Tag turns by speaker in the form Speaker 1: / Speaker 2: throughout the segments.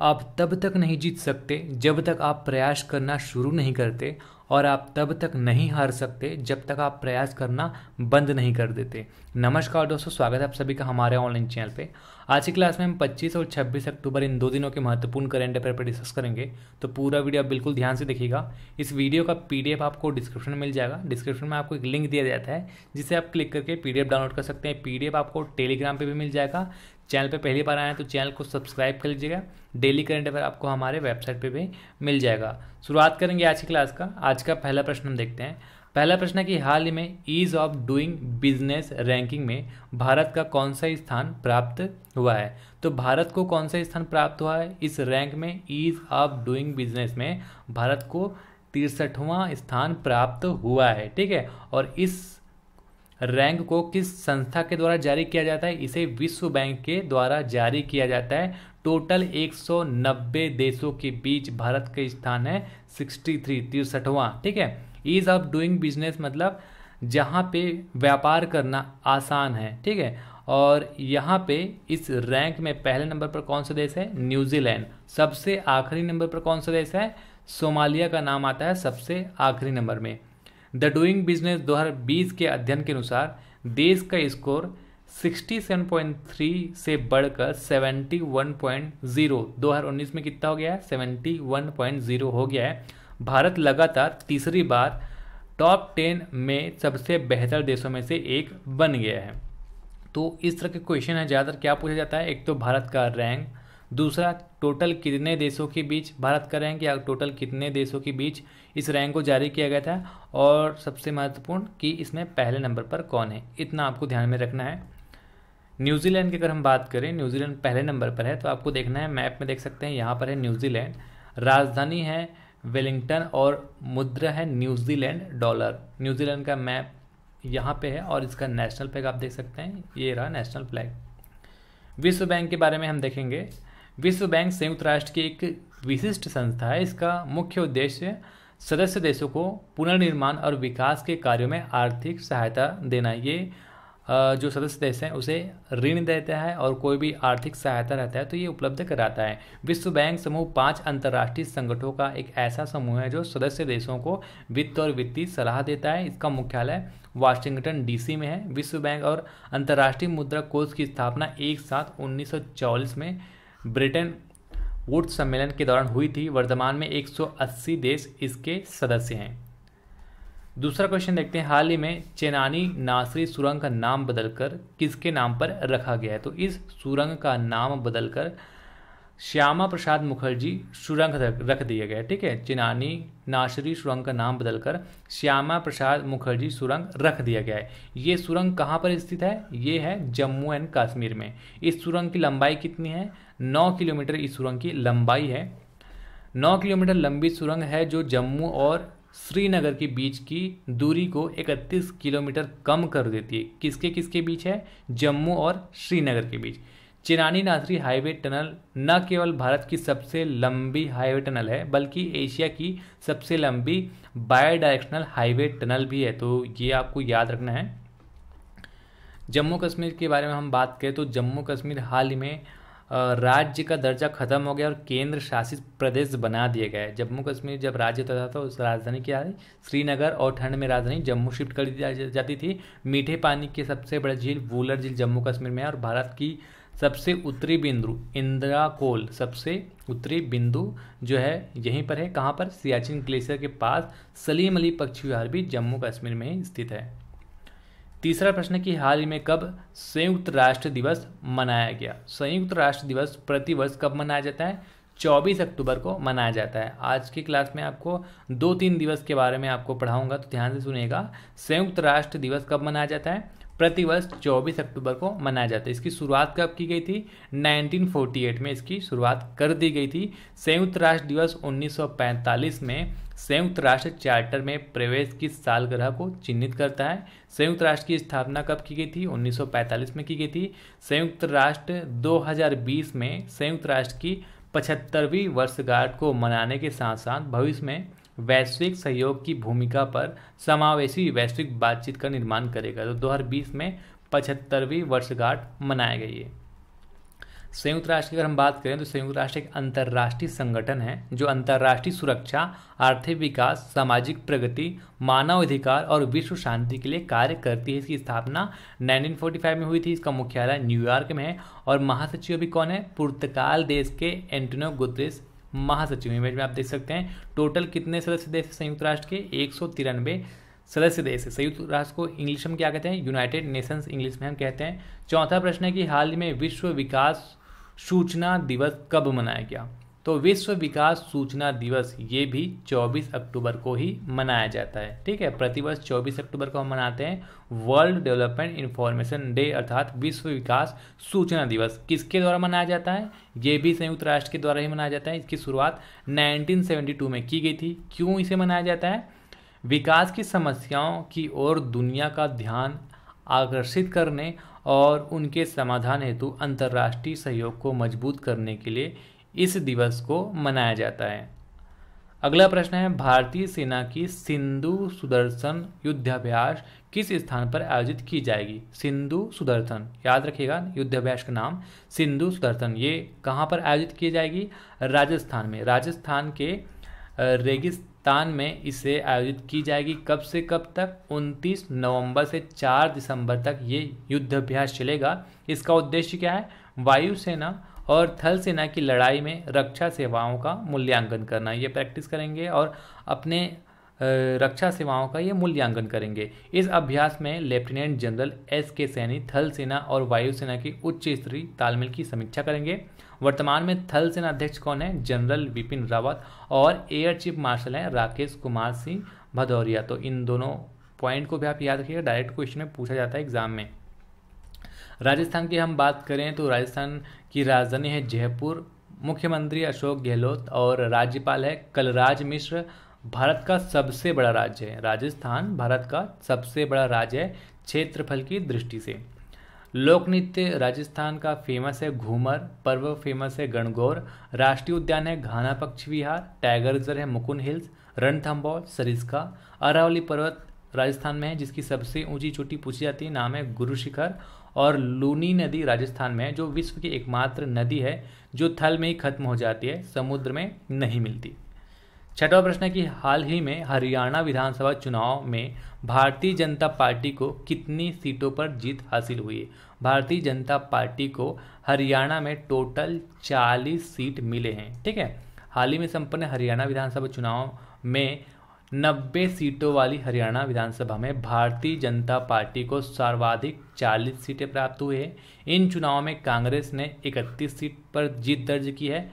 Speaker 1: आप तब तक नहीं जीत सकते जब तक आप प्रयास करना शुरू नहीं करते और आप तब तक नहीं हार सकते जब तक आप प्रयास करना बंद नहीं कर देते। नमस्कार दोस्तों, स्वागत है आप सभी का हमारे ऑनलाइन चैनल पे। आज की क्लास में हम 25 और 26 अक्टूबर इन दो दिनों के महत्वपूर्ण करेंट अफेयर पर डिस्कस करेंगे। तो पूरा वीडियो आप बिल्कुल ध्यान से देखिएगा। इस वीडियो का पीडीएफ आपको डिस्क्रिप्शन में मिल जाएगा। डिस्क्रिप्शन में आपको एक लिंक दिया जाता है, जिसे आप क्लिक करके पीडीएफ डाउनलोड कर सकते हैं। पीडीएफ आपको टेलीग्राम पर भी मिल जाएगा। चैनल पे पहली बार आए हैं तो चैनल को सब्सक्राइब कर लीजिएगा। डेली करंट अफेयर आपको हमारे वेबसाइट पे भी मिल जाएगा। शुरुआत करेंगे आज की क्लास का। आज का पहला प्रश्न हम देखते हैं। पहला प्रश्न है कि हाल ही में ease of doing business ranking में भारत का कौन सा स्थान प्राप्त हुआ है? तो भारत को कौन सा स्थान प्राप्त हुआ है? इस रैंक में ईज ऑफ़ डूइंग बिज़नेस में भारत को तिरसठवां स्थान प्राप्त हुआ है, ठीक है? और इस रैंक को किस संस्था के द्वारा जारी किया जाता है? इसे विश्व बैंक के द्वारा जारी किया जाता है। टोटल 190 देशों के बीच भारत का स्थान है 63 तिरसठवां, ठीक है? ईज ऑफ़ डूइंग बिज़नेस मतलब जहाँ पे व्यापार करना आसान है, ठीक है? और यहाँ पे इस रैंक में पहले नंबर पर कौन सा देश है? न्यूजीलैंड। सबसे आखिरी नंबर पर कौन सा देश है? सोमालिया का नाम आता है सबसे आखिरी नंबर में। द डूइंग बिज़नेस 2020 के अध्ययन के अनुसार, देश का स्कोर 67.3 से बढ़कर 71.0 2019 में कितना हो गया है? 71.0 हो गया है। भारत लगातार तीसरी बार टॉप टेन में सबसे बेहतर देशों में से एक बन गया है। तो इस तरह के क्वेश्चन है, ज़्यादातर क्या पूछा जाता है? एक तो भारत का रैंक दूसरा टोटल कितने देशों के बीच, भारत का रैंक या टोटल कितने देशों के बीच इस रैंक को जारी किया गया था? और सबसे महत्वपूर्ण कि इसमें पहले नंबर पर कौन है? इतना आपको ध्यान में रखना है। न्यूजीलैंड की अगर हम बात करें न्यूजीलैंड पहले नंबर पर है तो आपको देखना है मैप में देख सकते हैं, यहाँ पर है न्यूजीलैंड राजधानी है वेलिंगटन और मुद्रा है New Zealand dollar New Zealand का मैप यहाँ पे है और इसका नेशनल फ्लैग आप देख सकते हैं, ये रहा नेशनल फ्लैग विश्व बैंक के बारे में हम देखेंगे। विश्व बैंक संयुक्त राष्ट्र की एक विशिष्ट संस्था है। इसका मुख्य उद्देश्य सदस्य देशों को पुनर्निर्माण और विकास के कार्यों में आर्थिक सहायता देना ये जो सदस्य देश हैं, उसे ऋण देता है और कोई भी आर्थिक सहायता रहता है तो ये उपलब्ध कराता है। विश्व बैंक समूह पाँच अंतर्राष्ट्रीय संगठनों का एक ऐसा समूह है, जो सदस्य देशों को वित्त और वित्तीय सलाह देता है। इसका मुख्यालय वाशिंगटन, डीसी में है। विश्व बैंक और अंतर्राष्ट्रीय मुद्रा कोष की स्थापना एक साथ उन्नीस में ब्रिटेन वुड सम्मेलन के दौरान हुई थी। वर्तमान में 180 देश इसके सदस्य हैं। दूसरा क्वेश्चन देखते हैं। हाल ही में चेनानी नासरी सुरंग का नाम बदलकर किसके नाम पर रखा गया है? तो इस सुरंग का नाम बदलकर श्यामा प्रसाद मुखर्जी सुरंग रख दिया गया ठीक है? चिनानी नाशरी सुरंग का नाम बदलकर श्यामा प्रसाद मुखर्जी सुरंग रख दिया गया है। ये सुरंग कहाँ पर स्थित है? ये है जम्मू एंड कश्मीर में। इस सुरंग की लंबाई कितनी है? नौ किलोमीटर इस सुरंग की लंबाई है। नौ किलोमीटर लंबी सुरंग है जो जम्मू और श्रीनगर के बीच की दूरी को इकतीस किलोमीटर कम कर देती है। किसके किसके बीच है? जम्मू और श्रीनगर के बीच। चिरानी नाथरी हाईवे टनल न केवल भारत की सबसे लंबी हाईवे टनल है, बल्कि एशिया की सबसे लंबी बाय डायरेक्शनल हाईवे टनल भी है। तो ये आपको याद रखना है। जम्मू कश्मीर के बारे में हम बात करें तो जम्मू कश्मीर हाल ही में राज्य का दर्जा खत्म हो गया और केंद्र शासित प्रदेश बना दिया गया है। जम्मू कश्मीर जब राज्य होता था तो उस राजधानी क्या है श्रीनगर और ठंड में राजधानी जम्मू शिफ्ट कर दी जाती थी। मीठे पानी के सबसे बड़ा झील वूलर झील जम्मू कश्मीर में है और भारत की सबसे उत्तरी बिंदु इंदिरा कोल सबसे उत्तरी बिंदु जो है, यहीं पर है, कहाँ पर? सियाचिन ग्लेशियर के पास, सलीम अली पक्षी विहार भी जम्मू कश्मीर में ही स्थित है। तीसरा प्रश्न कि हाल ही में कब संयुक्त राष्ट्र दिवस मनाया गया? संयुक्त राष्ट्र दिवस प्रतिवर्ष कब मनाया जाता है? 24 अक्टूबर को मनाया जाता है। आज की क्लास में आपको दो तीन दिवस के बारे में आपको पढ़ाऊँगा तो ध्यान से सुनेगा संयुक्त राष्ट्र दिवस कब मनाया जाता है? प्रतिवर्ष 24 अक्टूबर को मनाया जाता है। इसकी शुरुआत कब की गई थी? 1948 में इसकी शुरुआत कर दी गई थी। संयुक्त राष्ट्र दिवस 1945 में संयुक्त राष्ट्र चार्टर में प्रवेश की सालगिरह को चिन्हित करता है। संयुक्त राष्ट्र की स्थापना कब की गई थी? 1945 में की गई थी। संयुक्त राष्ट्र 2020 में संयुक्त राष्ट्र की पचहत्तरवीं वर्षगांठ को मनाने के साथ साथ भविष्य में वैश्विक सहयोग की भूमिका पर समावेशी वैश्विक बातचीत का निर्माण करेगा। तो 2020 में पचहत्तरवीं वर्षगांठ मनाई गई है। संयुक्त राष्ट्र की अगर हम बात करें तो संयुक्त राष्ट्र एक अंतर्राष्ट्रीय संगठन है, जो अंतर्राष्ट्रीय सुरक्षा, आर्थिक विकास, सामाजिक प्रगति, मानव अधिकार और विश्व शांति के लिए कार्य करती है। इसकी स्थापना 1945 में हुई थी। इसका मुख्यालय न्यूयॉर्क में है। और महासचिव भी कौन है? पुर्तगाल देश के एंटोनियो गुतरेस महासचिव इमेज में आप देख सकते हैं, टोटल कितने सदस्य देश संयुक्त राष्ट्र के? एक सौ तिरानवे सदस्य देश है। संयुक्त राष्ट्र को इंग्लिश में क्या कहते हैं? यूनाइटेड नेशंस इंग्लिश में हम कहते हैं। चौथा प्रश्न है कि हाल ही में विश्व विकास सूचना दिवस कब मनाया गया? तो विश्व विकास सूचना दिवस ये भी 24 अक्टूबर को ही मनाया जाता है। ठीक है? प्रतिवर्ष 24 अक्टूबर को हम मनाते हैं। वर्ल्ड डेवलपमेंट इंफॉर्मेशन डे अर्थात विश्व विकास सूचना दिवस किसके द्वारा मनाया जाता है? ये भी संयुक्त राष्ट्र के द्वारा ही मनाया जाता है। इसकी शुरुआत 1972 में की गई थी। क्यों इसे मनाया जाता है? विकास की समस्याओं की ओर दुनिया का ध्यान आकर्षित करने और उनके समाधान हेतु अंतर्राष्ट्रीय सहयोग को मज़बूत करने के लिए इस दिवस को मनाया जाता है। अगला प्रश्न है, भारतीय सेना की सिंधु सुदर्शन युद्धाभ्यास किस स्थान पर आयोजित की जाएगी? सिंधु सुदर्शन, याद रखिएगा, युद्धाभ्यास का नाम सिंधु सुदर्शन। ये कहाँ पर आयोजित की जाएगी? राजस्थान में। राजस्थान के रेगिस्तान में इसे आयोजित की जाएगी। कब से कब तक? 29 नवंबर से 4 दिसंबर तक ये युद्धाभ्यास चलेगा। इसका उद्देश्य क्या है? वायुसेना और थल सेना की लड़ाई में रक्षा सेवाओं का मूल्यांकन करना ये प्रैक्टिस करेंगे और अपने रक्षा सेवाओं का ये मूल्यांकन करेंगे। इस अभ्यास में लेफ्टिनेंट जनरल एस के सैनी थल सेना और वायुसेना की उच्च स्तरीय तालमेल की समीक्षा करेंगे। वर्तमान में थल सेना अध्यक्ष कौन है? जनरल विपिन रावत और एयर चीफ मार्शल हैं राकेश कुमार सिंह भदौरिया। तो इन दोनों पॉइंट को भी आप याद रखिएगा। डायरेक्ट क्वेश्चन में पूछा जाता है एग्ज़ाम में। राजस्थान की हम बात करें तो राजस्थान की राजधानी है जयपुर। मुख्यमंत्री अशोक गहलोत और राज्यपाल है कलराज मिश्र। भारत का सबसे बड़ा राज्य है राजस्थान। भारत का सबसे बड़ा राज्य है क्षेत्रफल की दृष्टि से। लोक नृत्य राजस्थान का फ़ेमस है घूमर। पर्व फ़ेमस है गणगौर। राष्ट्रीय उद्यान है घाना पक्षी विहार। टाइगर रिज़र्व है मुकुंद हिल्स। रणथम्बौर सरिस्का। अरावली पर्वत राजस्थान में है, जिसकी सबसे ऊँची चोटी पूछी जाती है। नाम है गुरु शिखर और लूनी नदी राजस्थान में है, जो विश्व की एकमात्र नदी है, जो थल में ही खत्म हो जाती है, समुद्र में नहीं मिलती। छठवा प्रश्न है कि हाल ही में हरियाणा विधानसभा चुनाव में भारतीय जनता पार्टी को कितनी सीटों पर जीत हासिल हुई? है भारतीय जनता पार्टी को हरियाणा में टोटल 40 सीट मिले हैं, ठीक है? हाल ही में संपन्न हरियाणा विधानसभा चुनाव में 90 सीटों वाली हरियाणा विधानसभा में भारतीय जनता पार्टी को सर्वाधिक 40 सीटें प्राप्त हुई है। इन चुनावों में कांग्रेस ने 31 सीट पर जीत दर्ज की है।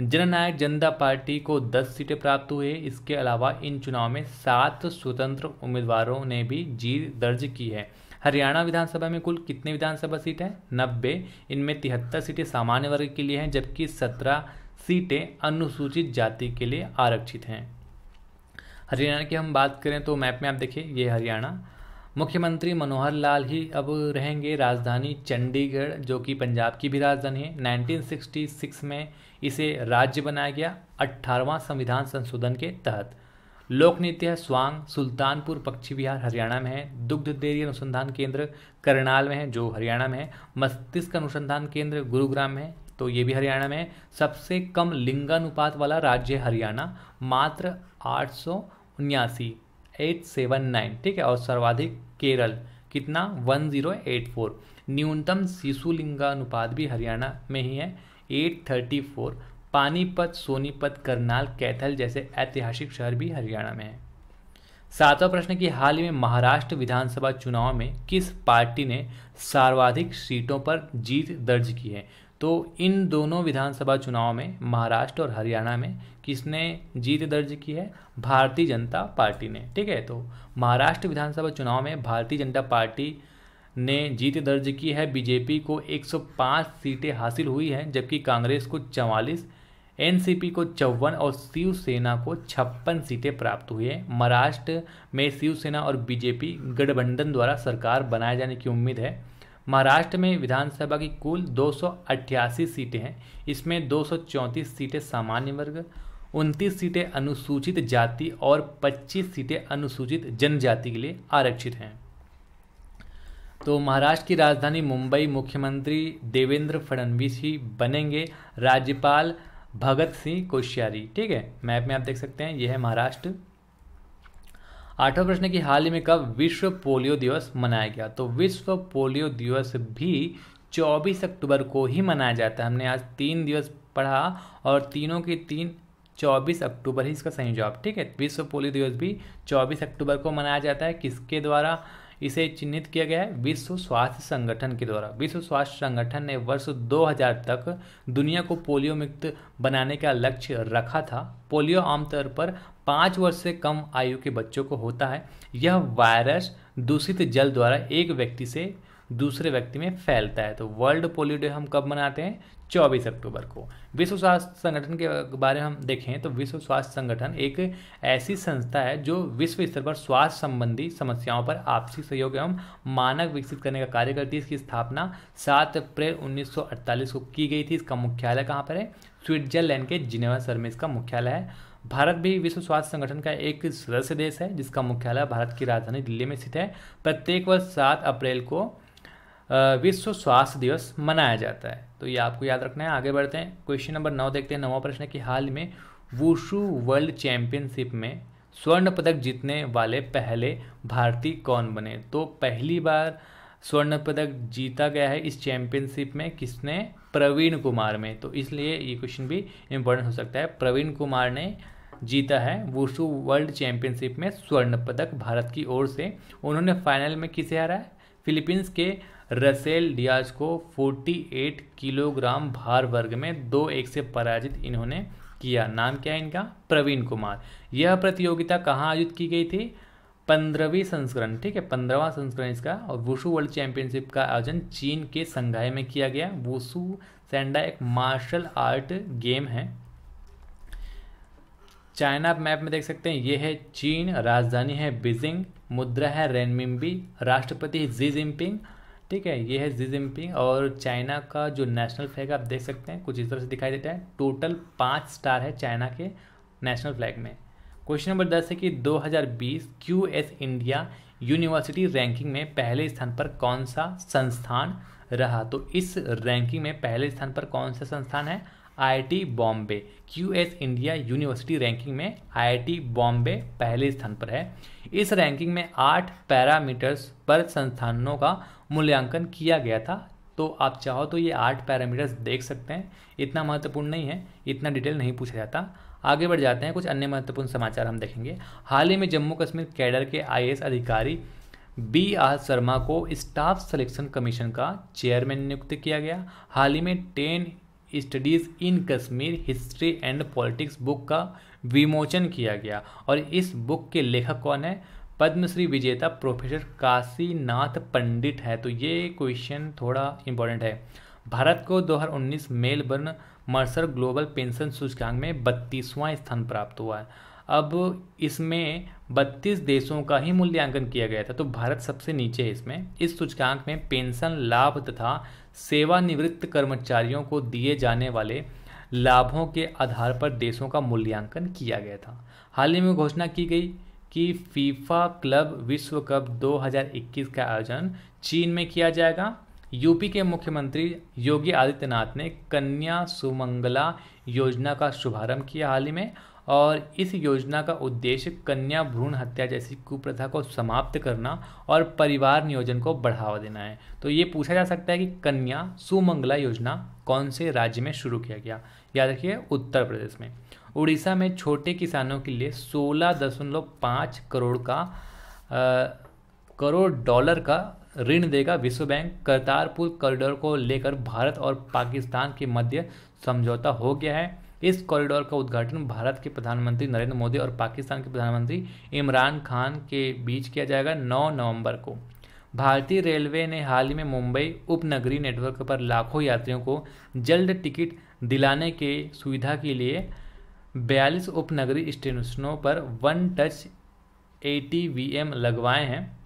Speaker 1: जननायक जनता पार्टी को 10 सीटें प्राप्त हुई है। इसके अलावा इन चुनाव में सात स्वतंत्र उम्मीदवारों ने भी जीत दर्ज की है। हरियाणा विधानसभा में कुल कितने विधानसभा सीट हैं? नब्बे। इनमें तिहत्तर सीटें सामान्य वर्ग के लिए हैं, जबकि सत्रह सीटें अनुसूचित जाति के लिए आरक्षित हैं। हरियाणा की हम बात करें तो मैप में आप देखिए, ये हरियाणा। मुख्यमंत्री मनोहर लाल ही अब रहेंगे राजधानी चंडीगढ़, जो कि पंजाब की भी राजधानी है। 1966 में इसे राज्य बनाया गया, अट्ठारहवां संविधान संशोधन के तहत। लोक नृत्य है स्वांग, सुल्तानपुर, पक्षी विहार हरियाणा में है। दुग्ध डेयरी अनुसंधान केंद्र करनाल में है, जो हरियाणा में है। मस्तिष्क अनुसंधान केंद्र गुरुग्राम में है तो ये भी हरियाणा में है। सबसे कम लिंगानुपात वाला राज्य हरियाणा, मात्र आठ सौ उन्यासी एट सेवन नाइन ठीक है? और सर्वाधिक केरल, कितना? वन ज़ीरो एट फोर न्यूनतम शिशु लिंगानुपात भी हरियाणा में ही है। Eight thirty four Panipat, Sonipat, Karnal, Kaithal जैसे ऐतिहासिक शहर भी हरियाणा में है। सातवां प्रश्न की हाल ही में महाराष्ट्र विधानसभा चुनाव में किस पार्टी ने सर्वाधिक सीटों पर जीत दर्ज की है? तो इन दोनों विधानसभा चुनाव में महाराष्ट्र और हरियाणा में किसने जीत दर्ज की है? भारतीय जनता पार्टी ने। ठीक है तो महाराष्ट्र विधानसभा चुनाव में भारतीय जनता पार्टी ने जीत दर्ज की है। बीजेपी को 105 सीटें हासिल हुई हैं, जबकि कांग्रेस को चवालीस, एनसीपी को चौवन और शिवसेना को छप्पन सीटें प्राप्त हुई हैं। महाराष्ट्र में शिवसेना और बीजेपी गठबंधन द्वारा सरकार बनाए जाने की उम्मीद है। महाराष्ट्र में विधानसभा की कुल दो सौ अठासी सीटें हैं। इसमें दो सीटें सामान्य वर्ग, उनतीस सीटें अनुसूचित जाति और 25 सीटें अनुसूचित जनजाति के लिए आरक्षित हैं। तो महाराष्ट्र की राजधानी मुंबई मुख्यमंत्री देवेंद्र फडणवीस ही बनेंगे राज्यपाल भगत सिंह कोश्यारी। ठीक है, मैप में आप देख सकते हैं, यह है महाराष्ट्र। आठवां प्रश्न की हाल ही में कब विश्व पोलियो दिवस मनाया गया? तो विश्व पोलियो दिवस भी 24 अक्टूबर को ही मनाया जाता है। हमने आज तीन दिवस पढ़ा और तीनों के तीन 24 अक्टूबर ही इसका सही जवाब। ठीक है, विश्व पोलियो दिवस भी 24 अक्टूबर को मनाया जाता है। किसके द्वारा इसे चिन्हित किया गया है? विश्व स्वास्थ्य संगठन के द्वारा। विश्व स्वास्थ्य संगठन ने वर्ष 2000 तक दुनिया को पोलियो मुक्त बनाने का लक्ष्य रखा था। पोलियो आमतौर पर पाँच वर्ष से कम आयु के बच्चों को होता है। यह वायरस दूषित जल द्वारा एक व्यक्ति से दूसरे व्यक्ति में फैलता है। तो वर्ल्ड पोलियो डे हम कब मनाते हैं? 24 अक्टूबर को। विश्व स्वास्थ्य संगठन के बारे में हम देखें तो विश्व स्वास्थ्य संगठन एक ऐसी संस्था है जो विश्व स्तर पर स्वास्थ्य संबंधी समस्याओं पर आपसी सहयोग एवं मानक विकसित करने का कार्य करती है। इसकी स्थापना 7 अप्रैल 1948 को की गई थी। इसका मुख्यालय कहाँ पर है? स्विट्जरलैंड के जिनेवा शहर में इसका मुख्यालय है। भारत भी विश्व स्वास्थ्य संगठन का एक सदस्य देश है, जिसका मुख्यालय भारत की राजधानी दिल्ली में स्थित है। प्रत्येक वर्ष सात अप्रैल को विश्व स्वास्थ्य दिवस मनाया जाता है। तो ये आपको याद रखना है। आगे बढ़ते हैं। क्वेश्चन नंबर नौ देखते हैं। नवा प्रश्न कि हाल में वुशु वर्ल्ड चैंपियनशिप में स्वर्ण पदक जीतने वाले पहले भारतीय कौन बने? तो पहली बार स्वर्ण पदक जीता गया है इस चैंपियनशिप में किसने? प्रवीण कुमार में। तो इसलिए ये क्वेश्चन भी इम्पोर्टेंट हो सकता है। प्रवीण कुमार ने जीता है। वुशु वर्ल्ड चैंपियनशिप में स्वर्ण पदक भारत की ओर से उन्होंने फाइनल में किसे हराया फिलीपींस के रसेल डियाज को 48 किलोग्राम भार वर्ग में दो एक से पराजित इन्होंने किया। नाम क्या है इनका? प्रवीण कुमार। यह प्रतियोगिता कहाँ आयोजित की गई थी? पंद्रहवीं संस्करण, ठीक है, पंद्रहवा संस्करण इसका। और वुशु वर्ल्ड चैंपियनशिप का आयोजन चीन के संघाई में किया गया। वुशु सेंडा एक मार्शल आर्ट गेम है। चाइना आप मैप में देख सकते हैं, ये है चीन, राजधानी है बीजिंग, मुद्रा है रेनमिम्बी राष्ट्रपति जी जिनपिंग ठीक है, ये है जी जिनपिंग और चाइना का जो नेशनल फ्लैग आप देख सकते हैं, कुछ इस तरह से दिखाई देता है टोटल पाँच स्टार है चाइना के नेशनल फ्लैग में। क्वेश्चन नंबर दस है कि 2020 Q S India university ranking में पहले स्थान पर कौन सा संस्थान रहा? तो इस रैंकिंग में पहले स्थान पर कौन सा संस्थान है? IIT Bombay Q S India university ranking में आईआईटी बॉम्बे पहले स्थान पर है। इस रैंकिंग में आठ पैरामीटर्स पर संस्थानों का मूल्यांकन किया गया था। तो आप चाहो तो ये आठ पैरामीटर्स देख सकते हैं। इतना महत्वपूर्ण नहीं है, इतना डिटेल नहीं पूछा जाता। आगे बढ़ जाते हैं, कुछ अन्य महत्वपूर्ण समाचार हम देखेंगे। हाल ही में जम्मू कश्मीर कैडर के IAS अधिकारी बी आर शर्मा को स्टाफ सिलेक्शन कमीशन का चेयरमैन नियुक्त किया गया। हाल ही में ten studies in Kashmir history and politics book का विमोचन किया गया। और इस बुक के लेखक कौन है? पद्मश्री विजेता प्रोफेसर काशीनाथ पंडित है। तो ये क्वेश्चन थोड़ा इम्पोर्टेंट है। भारत को 2019 मेलबर्न मर्सर ग्लोबल पेंशन सूचकांक में बत्तीसवां स्थान प्राप्त हुआ है। अब इसमें 32 देशों का ही मूल्यांकन किया गया था। तो भारत सबसे नीचे है इसमें। इस सूचकांक में पेंशन, लाभ तथा सेवानिवृत्त कर्मचारियों को दिए जाने वाले लाभों के आधार पर देशों का मूल्यांकन किया गया था। हाल ही में घोषणा की गई कि फीफा क्लब विश्व कप 2021 का आयोजन चीन में किया जाएगा। यूपी के मुख्यमंत्री योगी आदित्यनाथ ने कन्या सुमंगला योजना का शुभारंभ किया हाल ही में और इस योजना का उद्देश्य कन्या भ्रूण हत्या जैसी कुप्रथा को समाप्त करना और परिवार नियोजन को बढ़ावा देना है। तो ये पूछा जा सकता है कि कन्या सुमंगला योजना कौन से राज्य में शुरू किया गया? याद रखिए उत्तर प्रदेश में। उड़ीसा में छोटे किसानों के लिए सोलह दशमलव पाँच करोड़ का आ, करोड़ डॉलर का ऋण देगा विश्व बैंक। करतारपुर कॉरिडोर को लेकर भारत और पाकिस्तान के मध्य समझौता हो गया है। इस कॉरिडोर का उद्घाटन भारत के प्रधानमंत्री नरेंद्र मोदी और पाकिस्तान के प्रधानमंत्री इमरान खान के बीच किया जाएगा 9 नवंबर को। भारतीय रेलवे ने हाल ही में मुंबई उपनगरीय नेटवर्क पर लाखों यात्रियों को जल्द टिकट दिलाने के सुविधा के लिए बयालीस उपनगरीय स्टेशनों पर वन टच ए लगवाए हैं।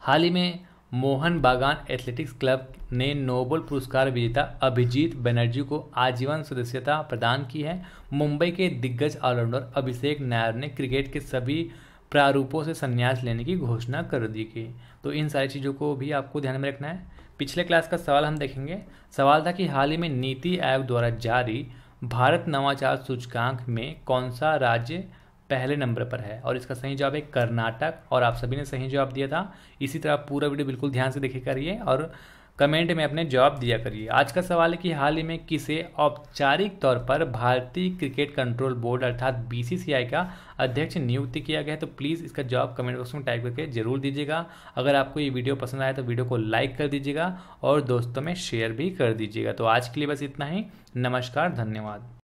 Speaker 1: हाल ही में मोहन बागान एथलेटिक्स क्लब ने नोबल पुरस्कार विजेता अभिजीत बनर्जी को आजीवन सदस्यता प्रदान की है। मुंबई के दिग्गज ऑलराउंडर अभिषेक नायर ने क्रिकेट के सभी प्रारूपों से संन्यास लेने की घोषणा कर दी गई तो इन सारी चीज़ों को भी आपको ध्यान में रखना है। पिछले क्लास का सवाल हम देखेंगे। सवाल था कि हाल ही में नीति आयोग द्वारा जारी भारत नवाचार सूचकांक में कौन सा राज्य पहले नंबर पर है और इसका सही जवाब है कर्नाटक। और आप सभी ने सही जवाब दिया था। इसी तरह पूरा वीडियो बिल्कुल ध्यान से देखे करिए और कमेंट में अपने जवाब दिया करिए। आज का सवाल है कि हाल ही में किसे औपचारिक तौर पर भारतीय क्रिकेट कंट्रोल बोर्ड अर्थात बीसीसीआई का अध्यक्ष नियुक्त किया गया है? तो प्लीज़ इसका जवाब कमेंट बॉक्स में टाइप करके ज़रूर दीजिएगा। अगर आपको ये वीडियो पसंद आए तो वीडियो को लाइक कर दीजिएगा और दोस्तों में शेयर भी कर दीजिएगा। तो आज के लिए बस इतना ही। नमस्कार, धन्यवाद।